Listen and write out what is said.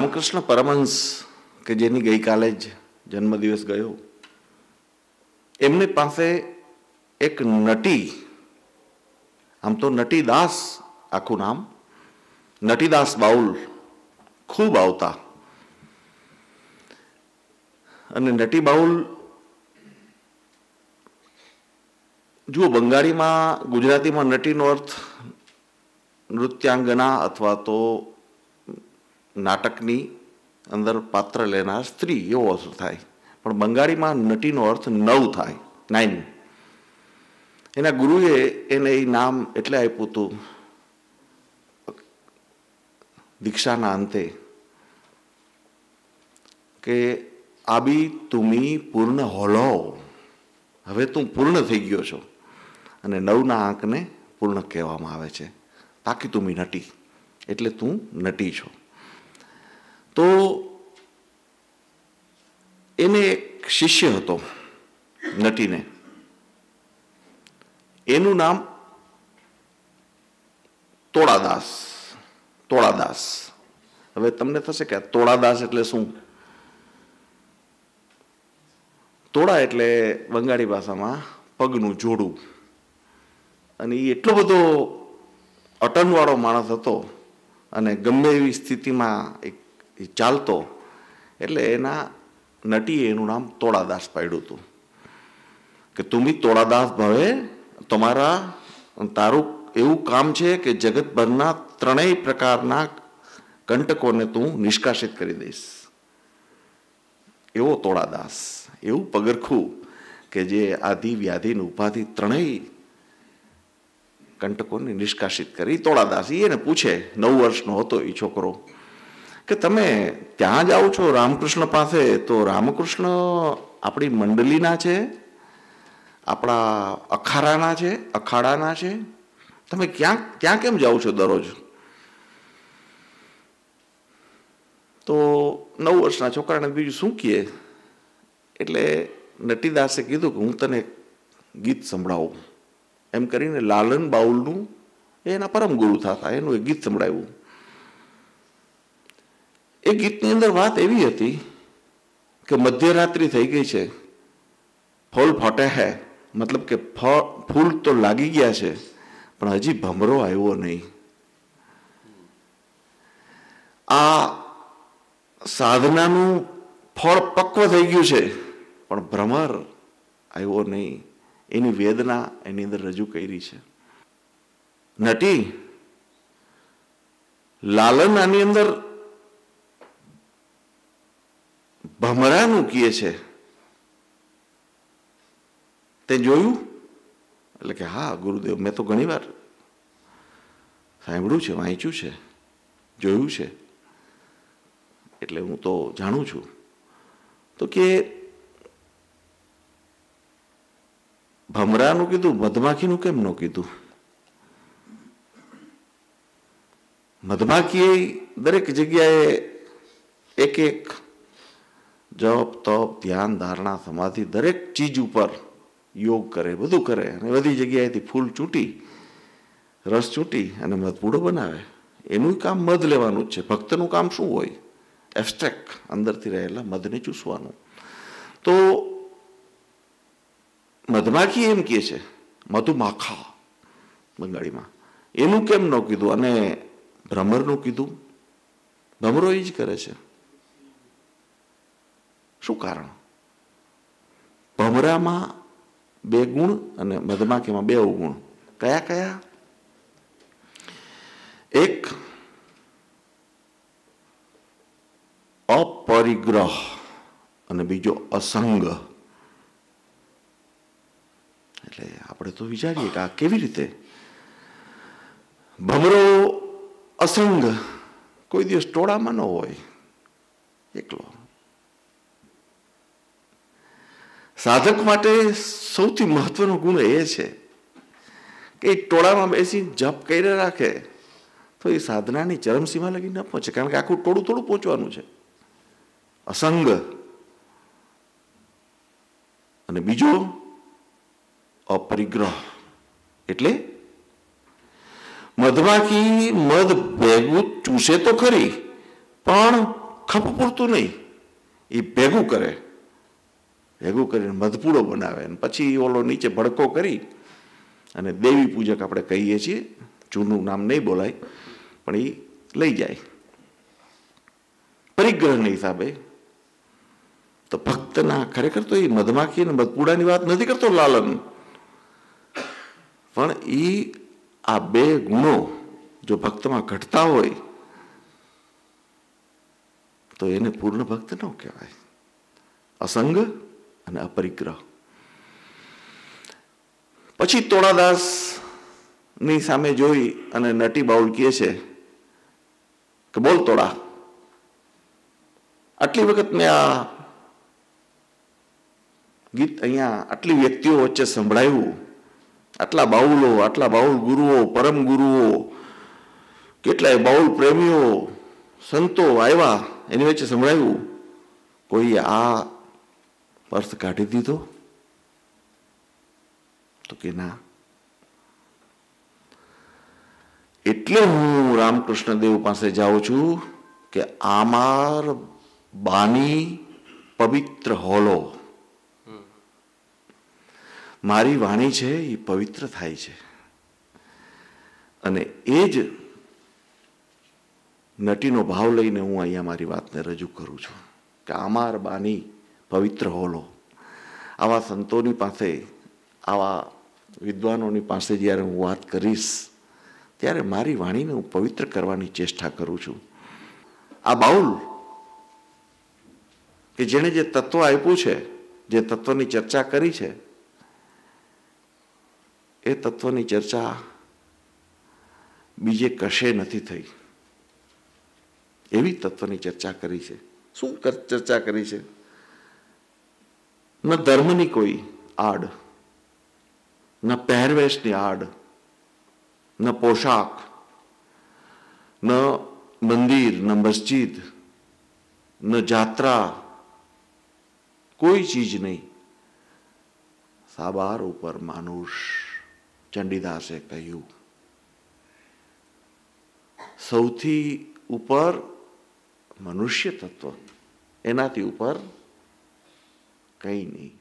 રામકૃષ્ણ પરમહંસ, કે જેની ગઈકાલે જ જન્મદિવસ ગયો, એમની પાસે એક નટી, આમ તો નટીદાસ આખું નામ નટીદાસ બાઉલ ખૂબ આવતા. અને નટી બાઉલ, જુઓ બંગાળીમાં, ગુજરાતીમાં નટીનો અર્થ નૃત્યાંગના અથવા તો નાટકની અંદર પાત્ર લેનાર સ્ત્રી એવો અર્થ થાય. પણ બંગાળીમાં નટીનો અર્થ નવ થાય, નાઇન. એના ગુરુએ એને એ નામ એટલે આપ્યું હતું, દીક્ષાના અંતે, કે આબી તુમી પૂર્ણ હોલો, હવે તું પૂર્ણ થઈ ગયો છો. અને નવના આંકને પૂર્ણ કહેવામાં આવે છે, તાકી તુમી નટી, એટલે તું નટી છો. તો એને એક શિષ્ય હતો, નટીને. એનું નામ તોળાદાસ તોળાદાસ. હવે તમને થશે કે તોળાદાસ એટલે શું? તોળા એટલે બંગાળી ભાષામાં પગનું જોડું. અને એ એટલો બધો અટનવાળો માણસ હતો અને ગમે એવી સ્થિતિમાં ચાલતો એટલે એના નટીએ એનું નામ તોળાદાસ પાડ્યું હતું. કે તુમી તોળાદાસ ભવે, તમારા તારું એવું કામ છે કે જગતભરના ત્રણેય પ્રકારના કંટકોને તું નિષ્કાસિત કરી દઈશ. એવો તોળાદાસ, એવું પગરખું કે જે આધિ વ્યાધિ ઉપાધિ ત્રણેય કંટકોને નિષ્કાસિત કરી. તોળાદાસ એને પૂછે, નવ વર્ષનો હતો એ છોકરો. કે તમે ત્યાં જાઓ છો રામકૃષ્ણ પાસે, તો રામકૃષ્ણ આપણી મંડળીના છે, આપણા અખાડાના છે અખાડાના છે. તમે ક્યાં ક્યાં કેમ જાઓ છો દરરોજ? તો નવ વર્ષના છોકરાને બીજું શું કહે? એટલે નટીદાસે કીધું કે હું તને ગીત સંભળાવું. એમ કરીને લાલન બાઉલનું એના પરમ ગુરુ થતા એનું એક ગીત સંભળાવ્યું. એ ગીતની અંદર વાત એવી હતી કે મધ્યરાત્રિ થઈ ગઈ છે, ફૂલ ફોટે હે, મતલબ કે ફૂલ તો લાગી ગયા છે, પણ હજી ભમરો આવ્યો નહીં. આ સાધનાનું ફળ પક્વ થઈ ગયું છે, પણ ભ્રમર આવ્યો નહીં. એની વેદના એની અંદર રજૂ કરી છે. નટી, લાલન આની અંદર ભમરાનું કહે છે. તે જોયું? એટલે કે, હા, ગુરુદેવ, મેં તો ઘણી વાર સાંભળ્યું છે, વાંચ્યું છે, જોયું છે. એટલે હું તો જાણું છું. તો કે, ભમરાનું કીધું, મધમાખીનું કેમ ન કીધું? મધમાખી દરેક જગ્યાએ એક એક જપ તપ ધ્યાન, ધારણા, સમાધિ દરેક ચીજ ઉપર યોગ કરે, બધું કરે. અને બધી જગ્યાએથી ફૂલ ચૂંટી, રસ ચૂંટી અને મધપૂડો બનાવે. એનું કામ મધ લેવાનું જ છે. ભક્તનું કામ શું હોય? એબસ્ટ્રેક્ટ અંદરથી રહેલા મધને ચૂસવાનું. તો મધમાખી એમ કહે છે, મધુમાખા બંગાળીમાં. એનું કેમ ન કીધું? અને ભ્રમરનું કીધું? ભ્રમરો એ જ કરે છે. શું કારણ? ભમરામાં બે ગુણ અને મધમાખીમાં બે ગુણ કયા કયા? એક, અપરિગ્રહ અને બીજો અસંગ. એટલે આપણે તો વિચારીએ કે આ કેવી રીતે? ભમરો અસંગ કોઈ દિવસ ટોળામાં ન હોય. એકલો. સાધક માટે સૌથી મહત્વનો ગુણ એ છે કે એ ટોળામાં બેસી જપ કરી રાખે તો એ સાધનાની ચરમસીમા લગી ન પહોંચે. કારણ કે આખું ટોળું થોડું પહોંચવાનું છે. અસંગ. અને બીજો, અપરિગ્રહ. એટલે મધમાખી મધ ભેગું ચૂસે તો ખરી, પણ ખપ પૂરતું નહીં. એ ભેગું કરે. ભેગું કરીને મધપૂડો બનાવે અને પછી ઓલો નીચે ભડકો કરી અને દેવી પૂજક આપણે કહીએ છીએ, જૂનું નામ નહીં બોલાય, પણ એ લઈ જાય. પરિગ્રહના હિસાબે તો ભક્તના ખરેખર તો એ મધમાખી અને મધપૂડાની વાત નથી કરતો લાલન. પણ એ આ બે ગુણો જો ભક્તમાં ઘટતા હોય, તો એને પૂર્ણ ભક્ત ન કહેવાય. અસંગ અને અપરિગ્રહ પછી તોળાદાસની સામે જોઈ અને નટી બાઉલ કહે છે કે બોલ તોડા. આટલી વખત મેં આ ગીત અહીંયા આટલી વ્યક્તિઓ વચ્ચે સંભળાયું. આટલા બાઉલો, આટલા બાઉલ ગુરુઓ, પરમ ગુરુઓ, કેટલાય બાઉલ પ્રેમીઓ, સંતો આવ્યા એની વચ્ચે સંભળાયું. કોઈ આ અર્થ કાઢી દીધો. તો કે ના. એટલે હું રામકૃષ્ણ દેવ પાસે જાઉં છું કે આમાર બાની પવિત્ર હોલો. મારી વાણી છે એ પવિત્ર થાય છે. અને એ જ નટીનો ભાવ લઈને હું અહીંયા મારી વાતને રજૂ કરું છું. કે આમાર બાની પવિત્ર હોલો. આવા સંતોની પાસે, આવા વિદ્વાનોની પાસે જ્યારે હું વાત કરીશ, ત્યારે મારી વાણીને હું પવિત્ર કરવાની ચેષ્ટા કરું છું. આ બાઉલ કે જેણે જે તત્વ આપ્યું છે, જે તત્વની ચર્ચા કરી છે, એ તત્વની ચર્ચા બીજે કશે નથી થઈ. એવી તત્વની ચર્ચા કરી છે. શું ચર્ચા કરી છે? ન ધર્મની કોઈ આડ ન પહેરવેશની આડ ન પોશાક ન મંદિર ન મસ્જિદ ન જાત્રા કોઈ ચીજ નહીં સાબાર ઉપર માનુષ ચંડીદાસે કહ્યું સૌથી ઉપર મનુષ્ય તત્વ એનાથી ઉપર કંઈ નહીં